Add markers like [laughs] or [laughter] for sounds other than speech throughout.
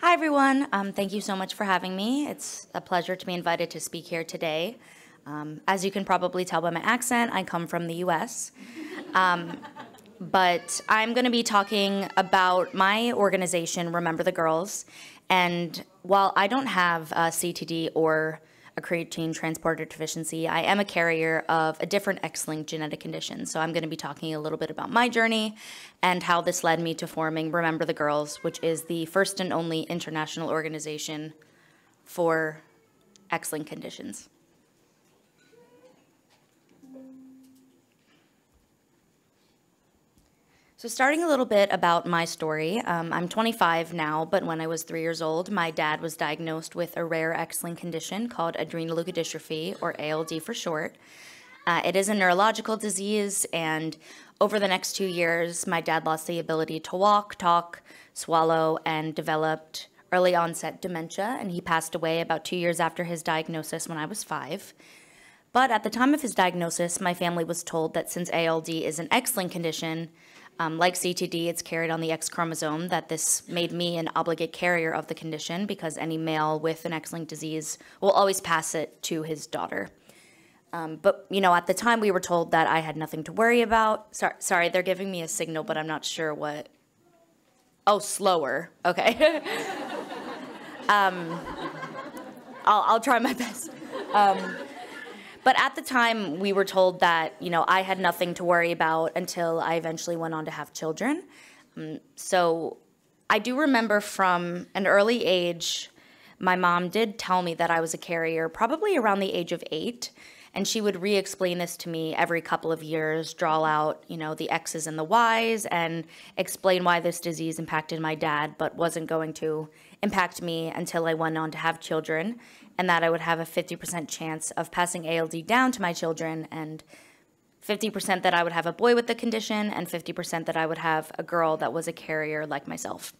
Hi, everyone. Um, thank you so much for having me. It's a pleasure to be invited to speak here today. Um, as you can probably tell by my accent, I come from the US. Um, but I'm going to be talking about my organization, Remember the Girls. And while I don't have a CTD or a creatine transporter deficiency, I am a carrier of a different X-linked genetic condition. So I'm going to be talking a little bit about my journey and how this led me to forming Remember the Girls, which is the first and only international organization for X-linked conditions. So, starting a little bit about my story, um, I'm 25 now, but when I was three years old, my dad was diagnosed with a rare X linked condition called adrenoleukodystrophy, or ALD for short. Uh, it is a neurological disease, and over the next two years, my dad lost the ability to walk, talk, swallow, and developed early onset dementia, and he passed away about two years after his diagnosis when I was five. But at the time of his diagnosis, my family was told that since ALD is an X linked condition, um, like CTD, it's carried on the X chromosome, that this made me an obligate carrier of the condition because any male with an X linked disease will always pass it to his daughter. Um, but, you know, at the time we were told that I had nothing to worry about. Sorry, sorry, they're giving me a signal, but I'm not sure what. Oh, slower. Okay. [laughs] um, I'll, I'll try my best. But at the time, we were told that, you know, I had nothing to worry about until I eventually went on to have children. Um, so I do remember from an early age, my mom did tell me that I was a carrier, probably around the age of eight. And she would re explain this to me every couple of years, draw out, you know, the X's and the Y's, and explain why this disease impacted my dad, but wasn't going to impact me until I went on to have children and that I would have a 50% chance of passing ALD down to my children, and 50% that I would have a boy with the condition, and 50% that I would have a girl that was a carrier like myself.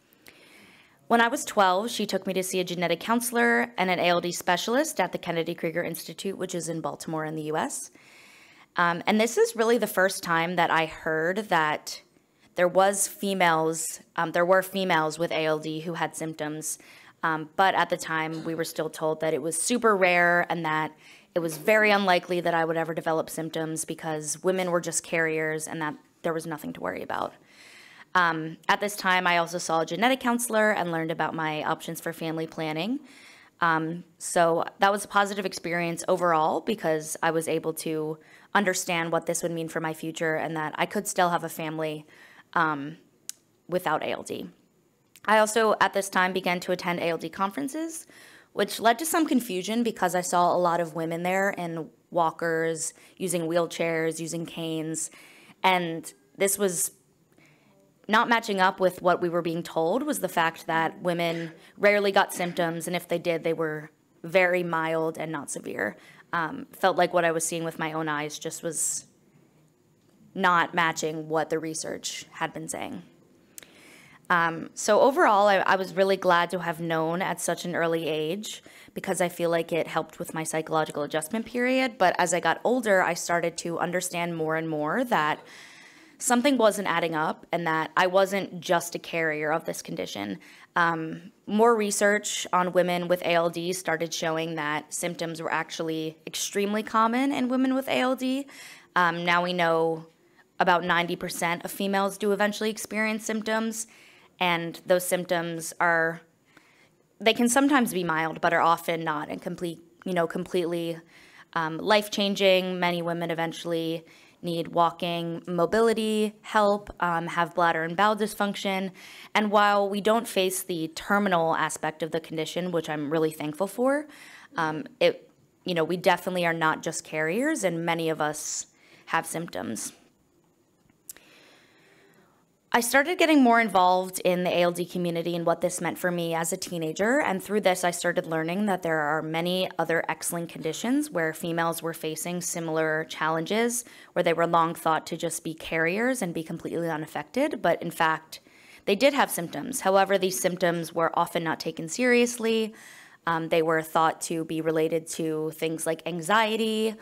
When I was 12, she took me to see a genetic counselor and an ALD specialist at the Kennedy Krieger Institute, which is in Baltimore in the US. Um, and this is really the first time that I heard that there was females, um, there were females with ALD who had symptoms um, but at the time, we were still told that it was super rare and that it was very unlikely that I would ever develop symptoms because women were just carriers and that there was nothing to worry about. Um, at this time, I also saw a genetic counselor and learned about my options for family planning. Um, so that was a positive experience overall because I was able to understand what this would mean for my future and that I could still have a family um, without ALD. I also, at this time, began to attend ALD conferences, which led to some confusion because I saw a lot of women there in walkers, using wheelchairs, using canes, and this was not matching up with what we were being told was the fact that women rarely got symptoms, and if they did, they were very mild and not severe. Um, felt like what I was seeing with my own eyes just was not matching what the research had been saying. Um, so overall, I, I, was really glad to have known at such an early age because I feel like it helped with my psychological adjustment period. But as I got older, I started to understand more and more that something wasn't adding up and that I wasn't just a carrier of this condition. Um, more research on women with ALD started showing that symptoms were actually extremely common in women with ALD. Um, now we know about 90% of females do eventually experience symptoms and those symptoms are they can sometimes be mild but are often not and complete you know completely um, life changing many women eventually need walking mobility help um, have bladder and bowel dysfunction. And while we don't face the terminal aspect of the condition which i'm really thankful for um, it you know we definitely are not just carriers and many of us have symptoms I started getting more involved in the ALD community and what this meant for me as a teenager. And through this, I started learning that there are many other X-linked conditions where females were facing similar challenges, where they were long thought to just be carriers and be completely unaffected. But in fact, they did have symptoms. However, these symptoms were often not taken seriously. Um, they were thought to be related to things like anxiety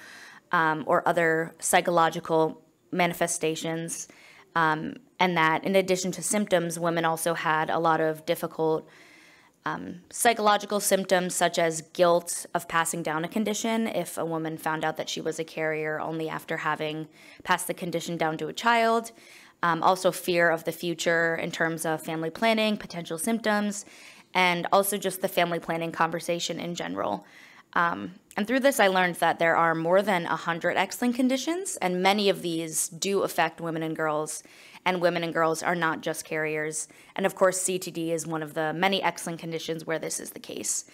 um, or other psychological manifestations. Um, and that in addition to symptoms, women also had a lot of difficult Um, psychological symptoms such as guilt of passing down a condition if a woman found out that she was a carrier only after having passed the condition down to a child. Um, also, fear of the future in terms of family planning, potential symptoms, and also just the family planning conversation in general. Um, and through this, I learned that there are more than 100 X-linked conditions, and many of these do affect women and girls. And women and girls are not just carriers. And of course, CTD is one of the many X-linked conditions where this is the case.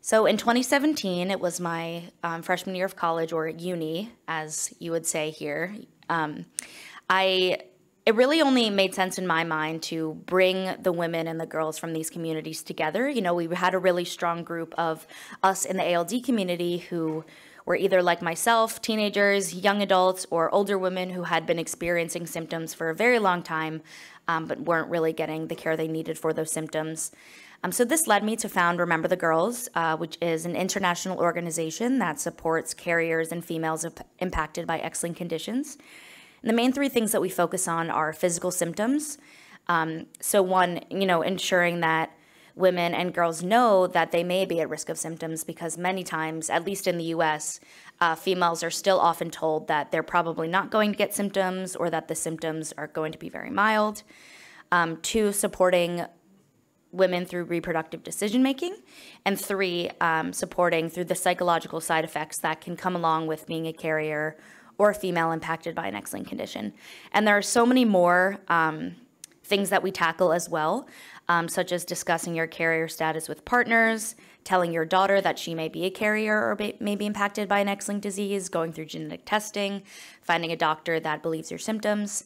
So in 2017, it was my um, freshman year of college, or uni, as you would say here. Um, I it really only made sense in my mind to bring the women and the girls from these communities together. You know, we had a really strong group of us in the ALD community who were either like myself, teenagers, young adults, or older women who had been experiencing symptoms for a very long time, um, but weren't really getting the care they needed for those symptoms. Um, so this led me to found Remember the Girls, uh, which is an international organization that supports carriers and females impacted by X-linked conditions. And the main three things that we focus on are physical symptoms. Um, so one, you know, ensuring that women and girls know that they may be at risk of symptoms because many times, at least in the US, uh, females are still often told that they're probably not going to get symptoms or that the symptoms are going to be very mild. Um, two, supporting women through reproductive decision making. And three, um, supporting through the psychological side effects that can come along with being a carrier or a female impacted by an X-linked condition. And there are so many more um, things that we tackle as well, um, such as discussing your carrier status with partners, telling your daughter that she may be a carrier or may be impacted by an X-linked disease, going through genetic testing, finding a doctor that believes your symptoms.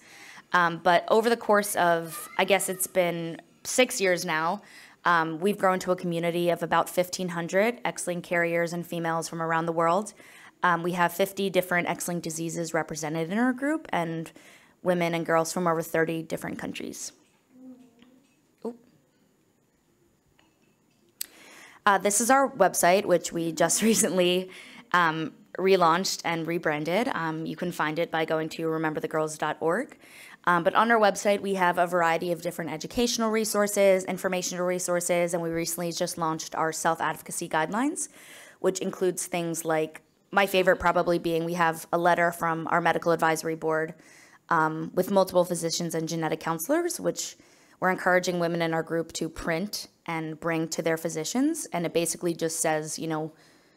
Um, but over the course of, I guess it's been six years now, um, we've grown to a community of about 1,500 X-linked carriers and females from around the world. Um, we have 50 different X-linked diseases represented in our group and women and girls from over 30 different countries. Uh, this is our website, which we just [laughs] recently um, relaunched and rebranded. Um, you can find it by going to rememberthegirls.org. Um, but on our website, we have a variety of different educational resources, informational resources, and we recently just launched our self advocacy guidelines, which includes things like my favorite probably being we have a letter from our medical advisory board um, with multiple physicians and genetic counselors, which we're encouraging women in our group to print and bring to their physicians. And it basically just says, you know,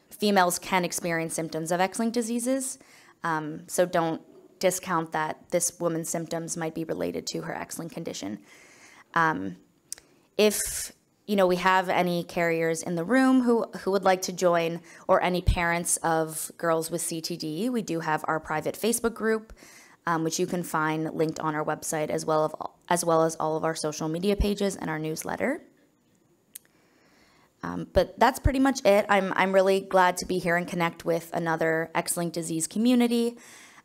females can experience symptoms of X-linked diseases. Um, so don't discount that this woman's symptoms might be related to her X-linked condition. Um, if you know, we have any carriers in the room who, who would like to join or any parents of girls with CTD, we do have our private Facebook group, um, which you can find linked on our website as well, of, as well as all of our social media pages and our newsletter. Um, but that's pretty much it. I'm, I'm really glad to be here and connect with another X-linked disease community.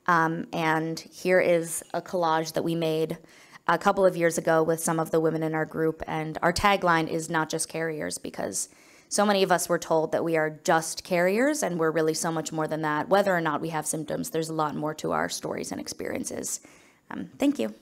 Um, and here is a collage that we made a couple of years ago with some of the women in our group. And our tagline is not just carriers because so many of us were told that we are just carriers and we're really so much more than that. Whether or not we have symptoms, there's a lot more to our stories and experiences. Um, thank you.